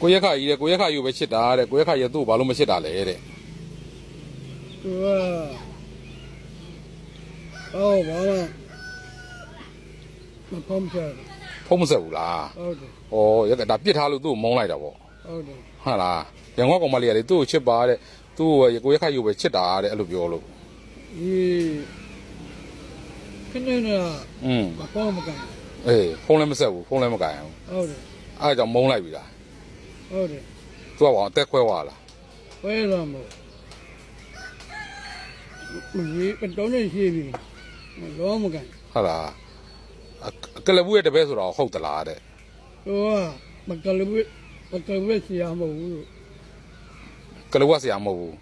ကိုရက်ခကြီးတဲ့ကိုရက်ခကြီးကိုပဲချစ်တာတဲ့ကိုရက်ခကြီးကသူ့ကိုဘာလို့မချစ်တာလဲတဲ့သူကအော်ဘာလဲမဖုံးချတယ်ဖုံးမဆက်ဘူးလားဟုတ်တယ်ဩရက်ကဒါပြစ်ထားလို့သူ့ကိုမုန်းလိုက်တာပေါ့ဟုတ်တယ်ဟုတ်လားရန်ကုန်ကောင်မလေးကလေသူ့ကိုချစ်ပါတဲ့သူ့ကိုကိုရက်ခကြီးကိုပဲချစ်တာတဲ့အဲ့လိုပြောလို့ဒီခဏနေอืมမဖုံးမကန်အေးဖုံးလည်းမဆက်ဘူးဖုံးလည်းမကင်ဘူးဟုတ်တယ်အဲ့ဒါကြောင့်မုန်းလိုက်ပြီလား ဟုတ်တယ်သူကကောင်အသက်ခွဲသွားလားဝဲရမို့မကြီးတော့နေရှိပြီမလောမကန်ဟုတ်လားအကလဘူးရဲ့တပည့်ဆိုတော့ဟုတ်သလားတဲ့သူကမကလဘမကလဘစီရမဟုတ်ဘူးကလဘူးကဆရာမဟုတ်ဘူး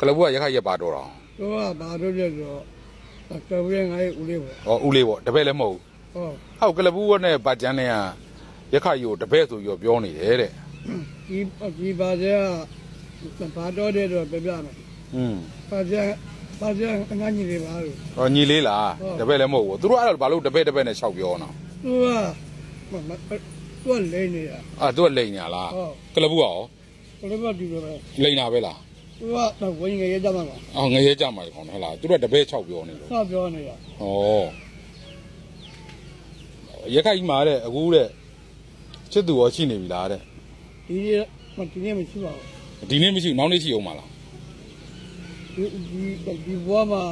ကလဘူးကရက်ခကြီးရပါတော့တော့သူကဘာလို့လဲဆိုတော့မကလဘငါ့ဦးလေးပေါ့ဩဦးလေးပေါ့တပည့်လည်းမဟုတ်ဘူးဟောဟောက်ကလဘူးနဲ့ဗတ်ကျန်းနဲ့ကရက်ခကြီးကိုတပည့်ဆိုပြီးတော့ပြောနေတယ်တဲ့ ဒီဒီဘာကျဘာတော့တဲ့တော့ပြပြမယ်อืมဘာကျဘာကျငါညီလေးပါလို့ဟောညီလေးလားဟုတ်တပည့်လည်းမဟုတ်ဘူးသူတို့အဲ့ဒါဘာလို့တပည့်တပည့်နဲ့ခြောက်ပြောနော်သူကမမသူကလိမ့်နေတာအာသူကလိန်ညာလားဟုတ်ကလဘူးကရောကလေးပါဒီလိုပဲလိန်နာပဲလားသူကတော့ဝင်ငယ်ရကြမှာပါအော်ငရဲကြမှာလေခေါင်းဟုတ်လားသူတို့ကတပည့်ခြောက်ပြောနေလို့စပြောနေတာဩရက်ခကြီးမှာတဲ့အခုတဲ့ချစ်သူရောရှိနေပြီလားတဲ့ ဒီမဒီနေ့မရှိပါဘူးဒီနေ့မရှိဘူးနောက်နေ့ရှိအောင်မလားဒီဒီဒီဘွားမှာ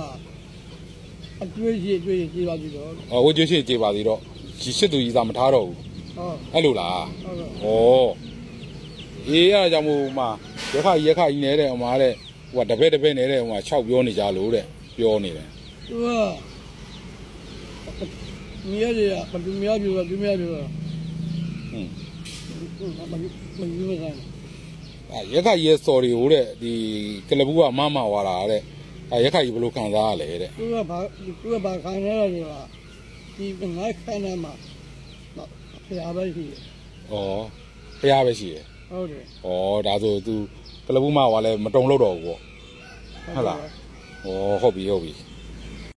အတွေ့ရှိအတွေ့ရှိပါပြီတော့အော်ဝေကျွေးရှိကြေပါသေးတော့ဒီချစ်သူကြီးသာမထားတော့ဘူးဟောအဲ့လိုလားဟုတ်ကဲ့ဩအေးအဲ့ဒါကြောင့်မို့မှာရက်ခကြီးရက်ခကြီးနေတဲ့ဟိုမှာတဲ့ဟိုကတပည့်တပည့်နေတဲ့ဟိုမှာခြောက်ပြောနေကြလို့တဲ့ပြောနေတယ်သူကမြေရရဘယ်သူများပြောသူများပြောဟွန်း မမယူမဆိုင်အာရက်ခကြီးရဲ့ sorry ဟိုတဲ့ဒီကလဘူးကမမဝါတာတဲ့အာရက်ခကြီးဘယ်လိုခံစားရလဲတဲ့သူကဘာသူကဘာခံရလဲဆိုတာဒီငါခန္ဓာမှာဖျားပဲရှိတယ်ဩဖះပဲရှိတယ်ဟုတ်တယ်ဩဒါဆို तू ကလဘူးမဝါလဲမတုံလို့တော့ဘူးပေါ့ဟုတ်လားဩဟုတ်ပြီဟုတ်ပြီ